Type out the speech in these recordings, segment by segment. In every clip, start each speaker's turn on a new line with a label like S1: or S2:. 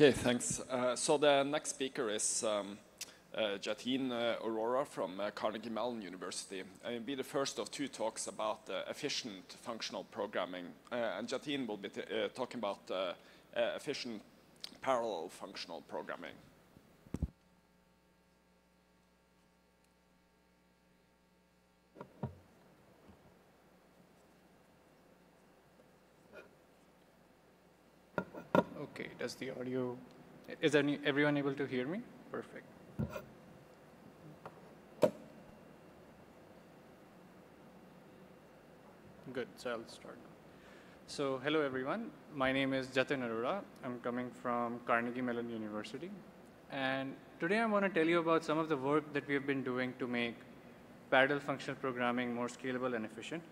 S1: Okay, thanks. Uh, so the next speaker is um, uh, Jatin uh, Arora from uh, Carnegie Mellon University. It will be the first of two talks about uh, efficient functional programming. Uh, and Jatin will be talking about efficient parallel functional programming.
S2: Okay, the audio, is any, everyone able to hear me? Perfect. Good, so I'll start. So hello everyone, my name is Jatin Arora. I'm coming from Carnegie Mellon University. And today I want to tell you about some of the work that we have been doing to make parallel functional programming more scalable and efficient.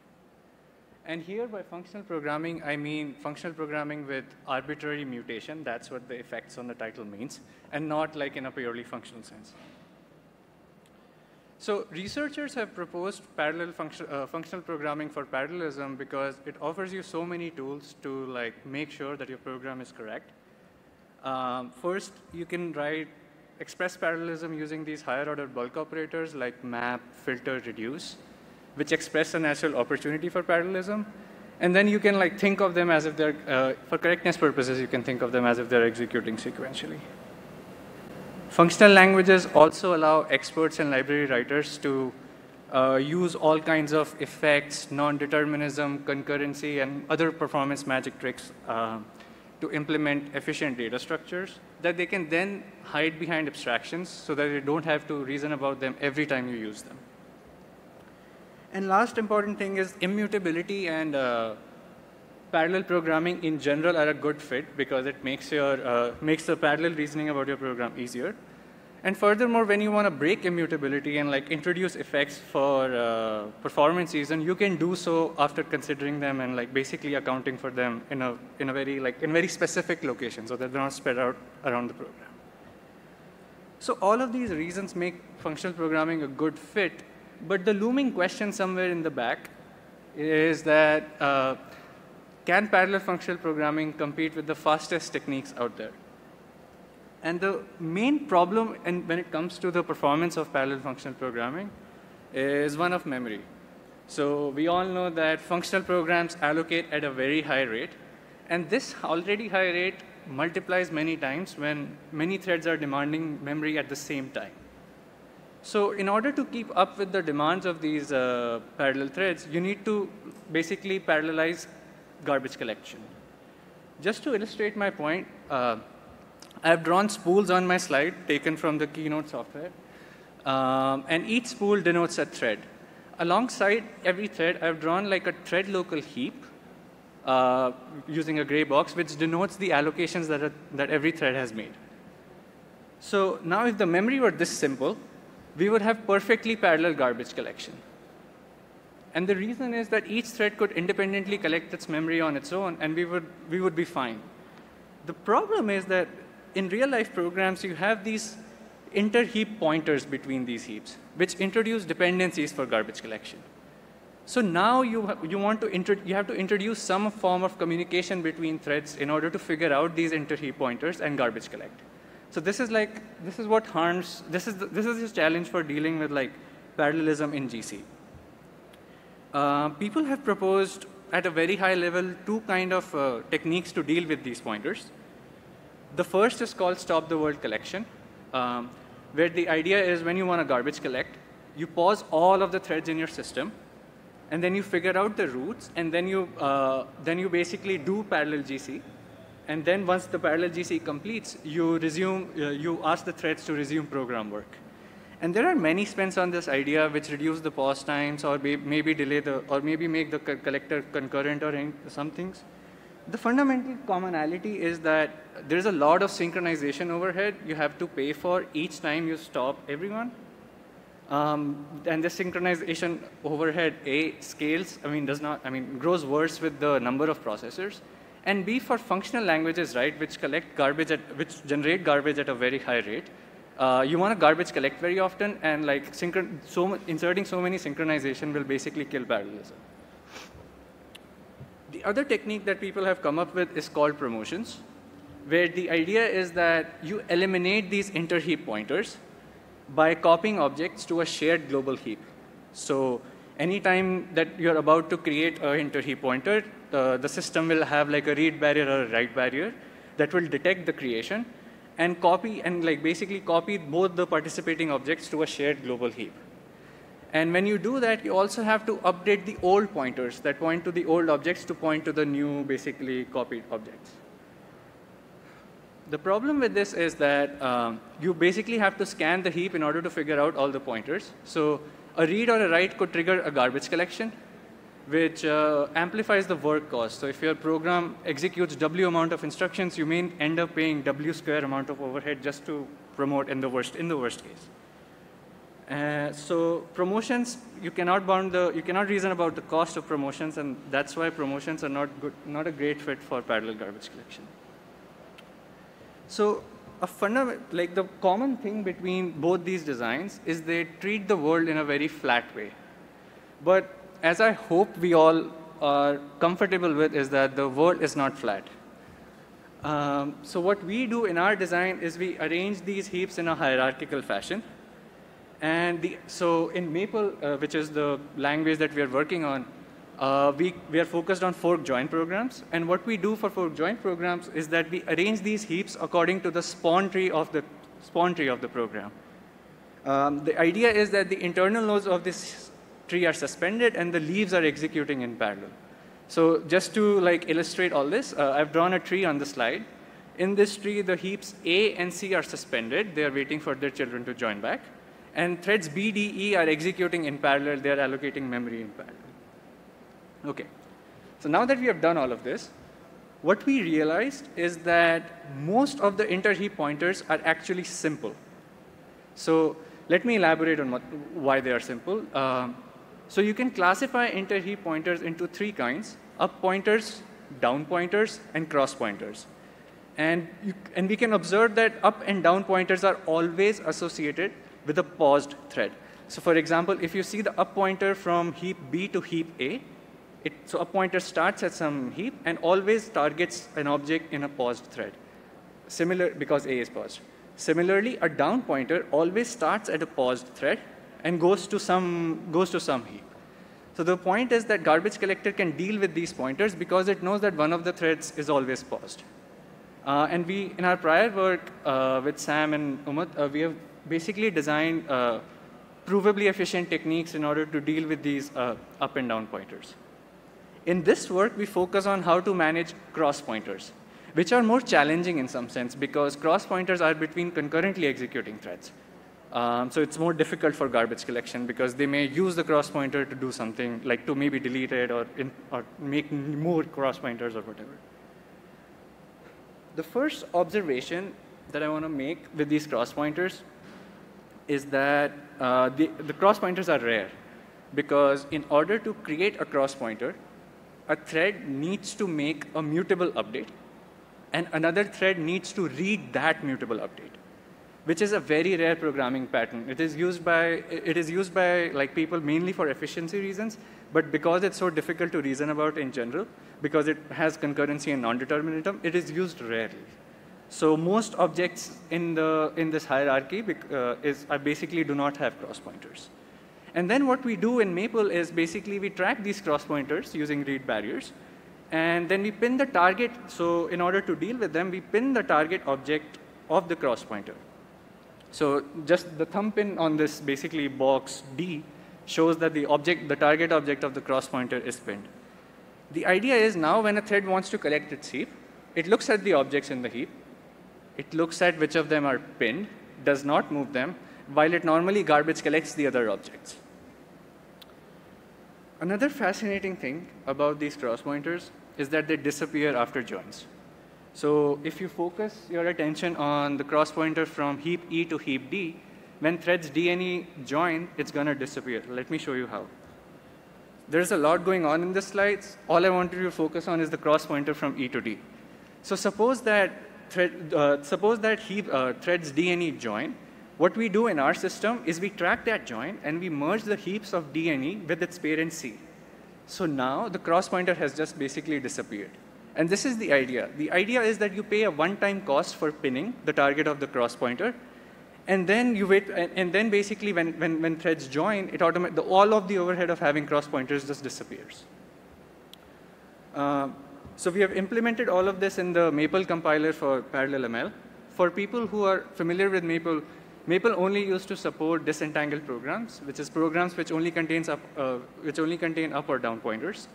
S2: And here by functional programming, I mean functional programming with arbitrary mutation. That's what the effects on the title means, and not like in a purely functional sense. So researchers have proposed parallel function, uh, functional programming for parallelism because it offers you so many tools to like make sure that your program is correct. Um, first, you can write express parallelism using these higher order bulk operators like map, filter, reduce which express a natural opportunity for parallelism. And then you can like think of them as if they're, uh, for correctness purposes, you can think of them as if they're executing sequentially. Functional languages also allow experts and library writers to uh, use all kinds of effects, non-determinism, concurrency, and other performance magic tricks uh, to implement efficient data structures that they can then hide behind abstractions so that you don't have to reason about them every time you use them. And last important thing is immutability and uh, parallel programming in general are a good fit because it makes, your, uh, makes the parallel reasoning about your program easier. And furthermore, when you want to break immutability and like introduce effects for uh, performance reason, you can do so after considering them and like basically accounting for them in a, in a very like in very specific location so that they're not spread out around the program. So all of these reasons make functional programming a good fit but the looming question somewhere in the back is that uh, can parallel functional programming compete with the fastest techniques out there? And the main problem in, when it comes to the performance of parallel functional programming is one of memory. So we all know that functional programs allocate at a very high rate. And this already high rate multiplies many times when many threads are demanding memory at the same time. So in order to keep up with the demands of these uh, parallel threads, you need to basically parallelize garbage collection. Just to illustrate my point, uh, I have drawn spools on my slide taken from the Keynote software. Um, and each spool denotes a thread. Alongside every thread, I've drawn like a thread local heap uh, using a gray box, which denotes the allocations that, are, that every thread has made. So now if the memory were this simple, we would have perfectly parallel garbage collection. And the reason is that each thread could independently collect its memory on its own, and we would, we would be fine. The problem is that in real life programs, you have these inter-heap pointers between these heaps, which introduce dependencies for garbage collection. So now you, you, want to you have to introduce some form of communication between threads in order to figure out these inter-heap pointers and garbage collect. So this is like, this is what harms, this is, the, this is the challenge for dealing with like parallelism in GC. Uh, people have proposed at a very high level two kind of uh, techniques to deal with these pointers. The first is called stop the world collection, um, where the idea is when you want to garbage collect, you pause all of the threads in your system, and then you figure out the roots, and then you, uh, then you basically do parallel GC, and then once the parallel GC completes, you resume, uh, you ask the threads to resume program work. And there are many spins on this idea which reduce the pause times or maybe delay the, or maybe make the collector concurrent or some things. The fundamental commonality is that there's a lot of synchronization overhead you have to pay for each time you stop everyone. Um, and the synchronization overhead, A, scales, I mean, does not, I mean, grows worse with the number of processors and B for functional languages, right, which collect garbage at, which generate garbage at a very high rate. Uh, you want to garbage collect very often, and like synchron so inserting so many synchronization will basically kill parallelism. The other technique that people have come up with is called promotions, where the idea is that you eliminate these inter-heap pointers by copying objects to a shared global heap. So anytime that you're about to create a inter-heap pointer, uh, the system will have like a read barrier or a write barrier that will detect the creation and copy and like basically copy both the participating objects to a shared global heap. And when you do that, you also have to update the old pointers that point to the old objects to point to the new basically copied objects. The problem with this is that um, you basically have to scan the heap in order to figure out all the pointers. So a read or a write could trigger a garbage collection, which uh, amplifies the work cost. So if your program executes W amount of instructions, you may end up paying W square amount of overhead just to promote in the worst, in the worst case. Uh, so promotions, you cannot bound the, you cannot reason about the cost of promotions, and that's why promotions are not good, not a great fit for parallel garbage collection. So a fundamental, like the common thing between both these designs is they treat the world in a very flat way. But as I hope we all are comfortable with, is that the world is not flat. Um, so what we do in our design is we arrange these heaps in a hierarchical fashion. And the, so in Maple, uh, which is the language that we are working on, uh, we, we are focused on fork join programs. And what we do for fork join programs is that we arrange these heaps according to the spawn tree of the, spawn tree of the program. Um, the idea is that the internal nodes of this tree are suspended and the leaves are executing in parallel. So just to like illustrate all this, uh, I've drawn a tree on the slide. In this tree, the heaps A and C are suspended. They are waiting for their children to join back. And threads B, D, E are executing in parallel. They are allocating memory in parallel. Okay. So now that we have done all of this, what we realized is that most of the interheap pointers are actually simple. So let me elaborate on what, why they are simple. Um, so you can classify interheap pointers into three kinds, up pointers, down pointers, and cross pointers. And, you, and we can observe that up and down pointers are always associated with a paused thread. So for example, if you see the up pointer from heap B to heap A, it, so a pointer starts at some heap and always targets an object in a paused thread. Similar, because A is paused. Similarly, a down pointer always starts at a paused thread and goes to some, goes to some heap. So the point is that garbage collector can deal with these pointers because it knows that one of the threads is always paused. Uh, and we, in our prior work uh, with Sam and Umut, uh, we have basically designed uh, provably efficient techniques in order to deal with these uh, up and down pointers. In this work, we focus on how to manage cross pointers, which are more challenging in some sense because cross pointers are between concurrently executing threads. Um, so it's more difficult for garbage collection because they may use the cross pointer to do something, like to maybe delete it or, in, or make more cross pointers or whatever. The first observation that I want to make with these cross pointers is that uh, the, the cross pointers are rare because in order to create a cross pointer, a thread needs to make a mutable update and another thread needs to read that mutable update which is a very rare programming pattern. It is used by, it is used by like people mainly for efficiency reasons, but because it's so difficult to reason about in general, because it has concurrency and non-determinism, it is used rarely. So most objects in, the, in this hierarchy uh, is, I basically do not have cross pointers. And then what we do in Maple is basically we track these cross pointers using read barriers, and then we pin the target. So in order to deal with them, we pin the target object of the cross pointer. So just the thumb pin on this basically box D shows that the object, the target object of the cross pointer is pinned. The idea is now when a thread wants to collect its heap, it looks at the objects in the heap, it looks at which of them are pinned, does not move them, while it normally garbage collects the other objects. Another fascinating thing about these cross pointers is that they disappear after joins. So if you focus your attention on the cross pointer from heap E to heap D, when threads D and E join, it's going to disappear. Let me show you how. There's a lot going on in the slides. All I wanted you to focus on is the cross pointer from E to D. So suppose that, uh, suppose that heap, uh, threads D and E join. What we do in our system is we track that join and we merge the heaps of D and E with its parent C. So now the cross pointer has just basically disappeared And this is the idea. The idea is that you pay a one-time cost for pinning the target of the cross pointer, and then you wait, and, and then basically when, when, when threads join, it automatically, the, all of the overhead of having cross pointers just disappears. Uh, so we have implemented all of this in the Maple compiler for parallel ML. For people who are familiar with Maple, Maple only used to support disentangled programs, which is programs which only contains up, uh, which only contain up or down pointers.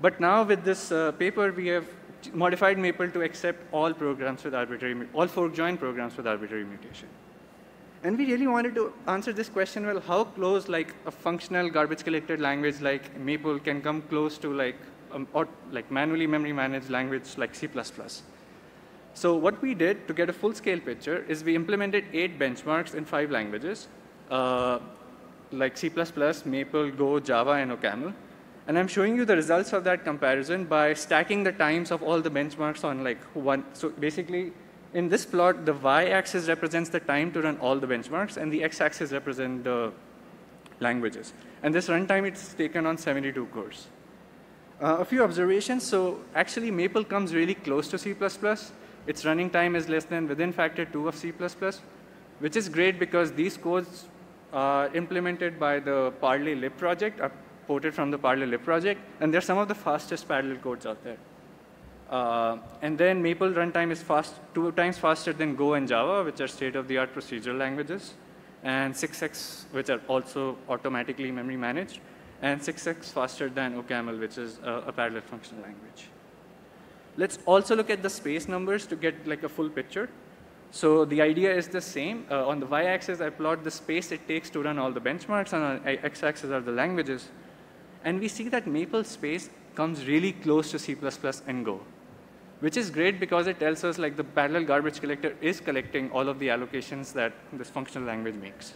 S2: But now with this uh, paper, we have modified Maple to accept all programs with arbitrary, all fork join programs with arbitrary mutation. And we really wanted to answer this question, well, how close like a functional garbage collected language like Maple can come close to like, um, or like manually memory managed language like C++. So what we did to get a full-scale picture is we implemented eight benchmarks in five languages, uh, like C++, Maple, Go, Java, and OCaml. And I'm showing you the results of that comparison by stacking the times of all the benchmarks on like one. So basically, in this plot, the y-axis represents the time to run all the benchmarks, and the x-axis represents the languages. And this runtime, it's taken on 72 cores. Uh, a few observations. So actually, Maple comes really close to C++. Its running time is less than within factor 2 of C++, which is great because these codes are implemented by the ParlayLib project, are ported from the ParlayLib project, and they're some of the fastest parallel codes out there. Uh, and then Maple runtime is fast, two times faster than Go and Java, which are state-of-the-art procedural languages, and 6x, which are also automatically memory managed, and 6x faster than OCaml, which is a, a parallel functional language. Let's also look at the space numbers to get like a full picture. So the idea is the same. Uh, on the y-axis, I plot the space it takes to run all the benchmarks, and on the x-axis are the languages. And we see that Maple space comes really close to C++ and Go, which is great because it tells us like the parallel garbage collector is collecting all of the allocations that this functional language makes.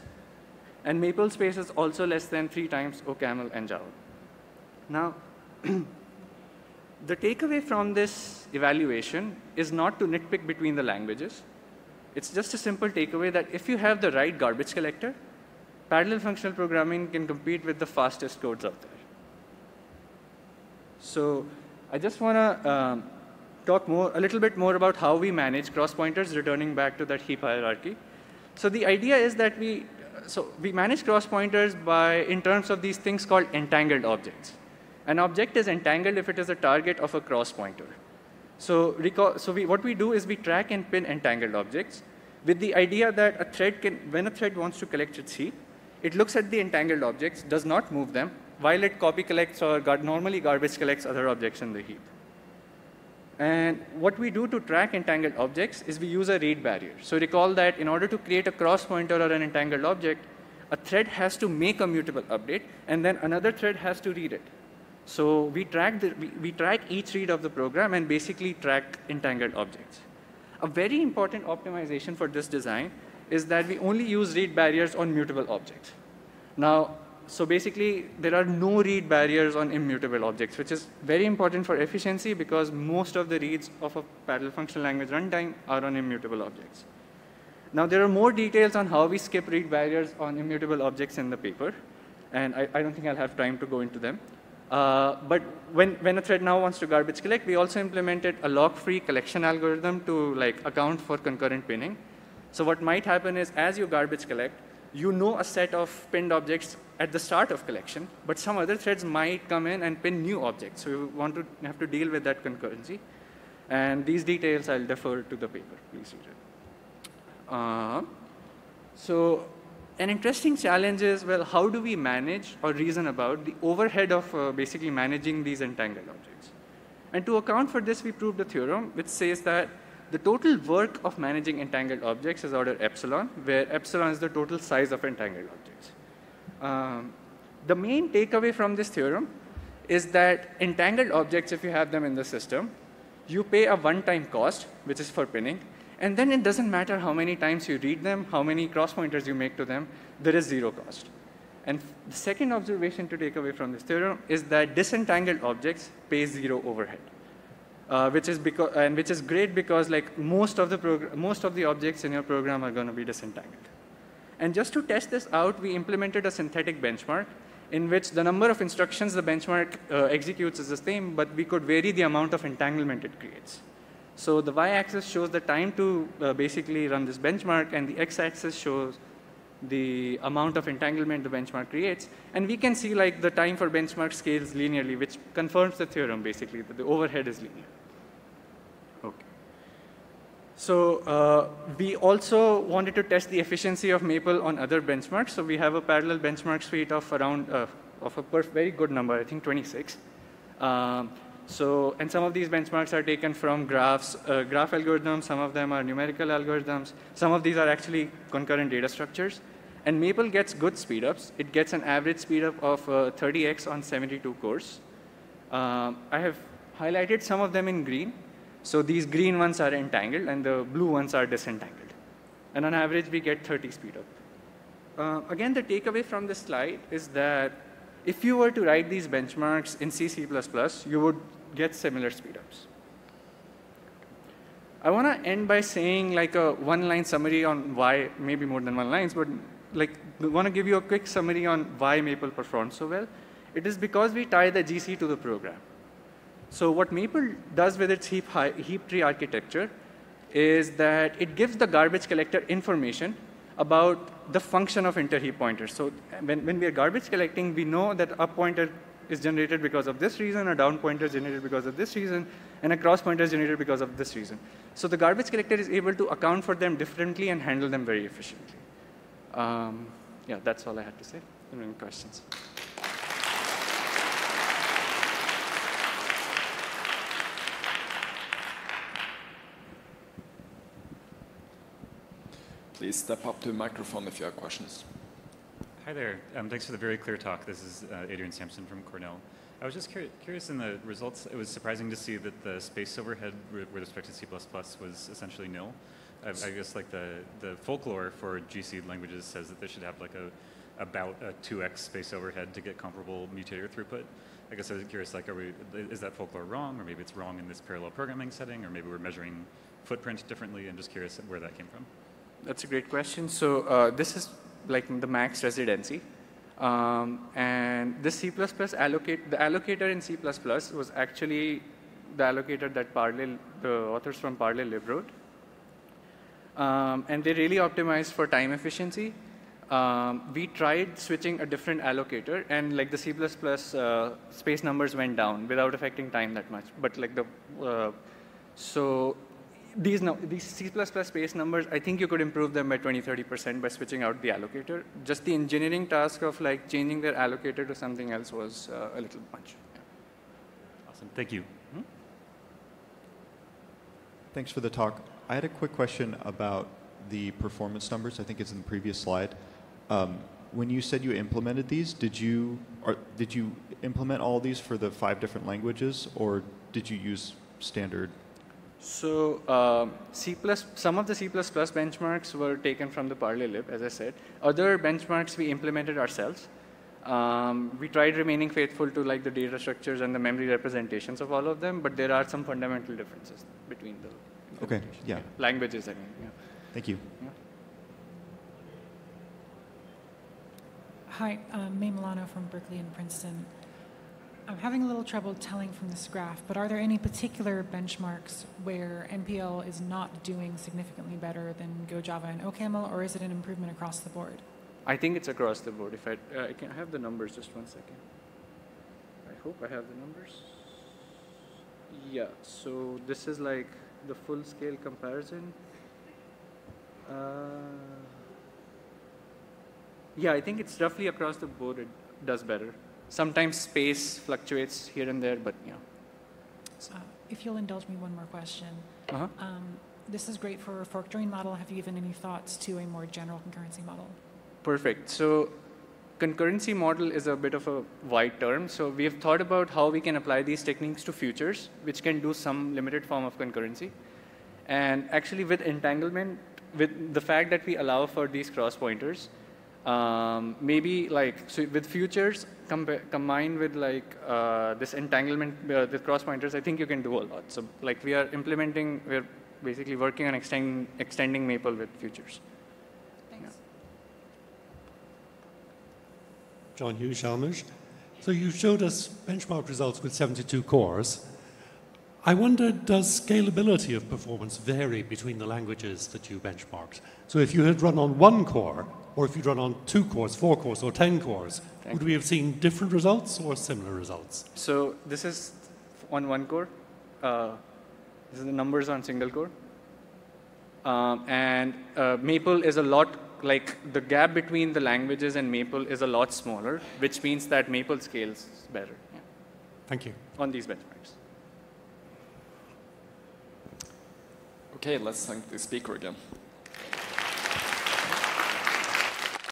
S2: And Maple space is also less than three times OCaml and Java. Now, the takeaway from this evaluation is not to nitpick between the languages. It's just a simple takeaway that if you have the right garbage collector, parallel functional programming can compete with the fastest codes out there. So I just want to um, talk more, a little bit more about how we manage cross pointers, returning back to that heap hierarchy. So the idea is that we, so we manage cross pointers by, in terms of these things called entangled objects. An object is entangled if it is a target of a cross pointer. So, recall, so we, what we do is we track and pin entangled objects with the idea that a thread can, when a thread wants to collect its heap, it looks at the entangled objects, does not move them, while it copy collects or gar normally garbage collects other objects in the heap. And what we do to track entangled objects is we use a read barrier. So recall that in order to create a cross pointer or an entangled object, a thread has to make a mutable update, and then another thread has to read it. So we track, the, we, we track each read of the program and basically track entangled objects. A very important optimization for this design is that we only use read barriers on mutable objects. Now, so basically, there are no read barriers on immutable objects, which is very important for efficiency because most of the reads of a parallel functional language runtime are on immutable objects. Now, there are more details on how we skip read barriers on immutable objects in the paper, and I, I don't think I'll have time to go into them. Uh, but when, when a thread now wants to garbage collect, we also implemented a lock-free collection algorithm to like account for concurrent pinning. So what might happen is as you garbage collect, you know a set of pinned objects at the start of collection, but some other threads might come in and pin new objects. So you want to have to deal with that concurrency. And these details I'll defer to the paper. Please read it. Uh, so an interesting challenge is, well, how do we manage or reason about the overhead of uh, basically managing these entangled objects? And to account for this, we proved a theorem which says that the total work of managing entangled objects is order epsilon, where epsilon is the total size of entangled objects. Um, the main takeaway from this theorem is that entangled objects, if you have them in the system, you pay a one-time cost, which is for pinning, and then it doesn't matter how many times you read them, how many cross pointers you make to them, there is zero cost. And the second observation to take away from this theorem is that disentangled objects pay zero overhead. Uh, which is because and which is great because like most of the most of the objects in your program are going to be disentangled. And just to test this out, we implemented a synthetic benchmark, in which the number of instructions the benchmark uh, executes is the same, but we could vary the amount of entanglement it creates. So the y-axis shows the time to uh, basically run this benchmark, and the x-axis shows the amount of entanglement the benchmark creates. And we can see like the time for benchmark scales linearly, which confirms the theorem basically, that the overhead is linear. Okay. So uh, we also wanted to test the efficiency of Maple on other benchmarks. So we have a parallel benchmark suite of around, uh, of a very good number, I think 26. Um, so, and some of these benchmarks are taken from graphs, uh, graph algorithms, some of them are numerical algorithms, some of these are actually concurrent data structures. And Maple gets good speedups. It gets an average speedup of uh, 30x on 72 cores. Um, I have highlighted some of them in green. So these green ones are entangled, and the blue ones are disentangled. And on average, we get 30 speedup. Uh, again, the takeaway from this slide is that if you were to write these benchmarks in C, C++, you would get similar speedups. I want to end by saying like a one-line summary on why, maybe more than one lines, but like want to give you a quick summary on why Maple performs so well. It is because we tie the GC to the program. So what Maple does with its heap, heap tree architecture is that it gives the garbage collector information about the function of interheap pointers. So when, when we are garbage collecting, we know that a pointer is generated because of this reason, a down pointer is generated because of this reason, and a cross pointer is generated because of this reason. So the garbage collector is able to account for them differently and handle them very efficiently. Um, yeah, that's all I had to say. Any questions?
S1: Please step up to the microphone if you have questions.
S3: Hi there. Um, thanks for the very clear talk. This is uh, Adrian Sampson from Cornell. I was just curi curious in the results, it was surprising to see that the space overhead with respect to C++ was essentially nil. I, I, guess like the, the folklore for GC languages says that they should have like a about a 2x space overhead to get comparable mutator throughput. I guess I was curious, like, are we, is that folklore wrong, or maybe it's wrong in this parallel programming setting, or maybe we're measuring footprint differently? I'm just curious where that came from.
S2: That's a great question. So uh, this is like the max residency. Um, and this C++ allocate, the allocator in C++ was actually the allocator that Parallel, the authors from ParlayLib wrote. Um, and they really optimized for time efficiency. Um, we tried switching a different allocator, and like the C++ uh, space numbers went down without affecting time that much. But like the, uh, so these, no, these C++ space numbers, I think you could improve them by 20, 30% by switching out the allocator. Just the engineering task of like changing their allocator to something else was uh, a little much. Yeah.
S3: Awesome, thank you. Hmm?
S4: Thanks for the talk. I had a quick question about the performance numbers. I think it's in the previous slide. Um, when you said you implemented these, did you, or did you implement all these for the five different languages, or did you use standard
S2: so uh, C++, some of the C++ benchmarks were taken from the ParlayLib as I said. Other benchmarks we implemented ourselves. Um, we tried remaining faithful to like the data structures and the memory representations of all of them, but there are some fundamental differences between the
S4: okay, yeah. yeah.
S2: languages. I mean, yeah.
S4: Thank you.
S2: Yeah.
S5: Hi, um, Mae Milano from Berkeley and Princeton. I'm having a little trouble telling from this graph, but are there any particular benchmarks where MPL is not doing significantly better than Go Java and OCaml, or is it an improvement across the board?
S2: I think it's across the board. If I, uh, I can have the numbers just one second. I hope I have the numbers. Yeah, so this is like the full scale comparison. Uh, yeah, I think it's roughly across the board it does better. Sometimes space fluctuates here and there, but yeah.
S5: So if you'll indulge me one more question.
S2: Uh-huh.
S5: Um, this is great for a fork join model. Have you given any thoughts to a more general concurrency model?
S2: Perfect. So concurrency model is a bit of a wide term. So we have thought about how we can apply these techniques to futures, which can do some limited form of concurrency. And actually with entanglement, with the fact that we allow for these cross pointers, um, maybe like so with futures combined with like uh, this entanglement uh, with cross pointers, I think you can do a lot. So like we are implementing, we're basically working on extend, extending Maple with futures.
S5: Thanks.
S6: John Hughes Chalmers. So you showed us benchmark results with 72 cores. I wonder, does scalability of performance vary between the languages that you benchmarked? So if you had run on one core, or if you'd run on two cores, four cores, or 10 cores,
S2: Thank
S6: would we have seen different results or similar results?
S2: So this is on one core. Uh, this is the numbers on single core. Um, and uh, Maple is a lot like the gap between the languages and Maple is a lot smaller, which means that Maple scales better yeah,
S6: Thank you.
S2: on these benchmarks.
S1: Okay, let's thank the speaker again.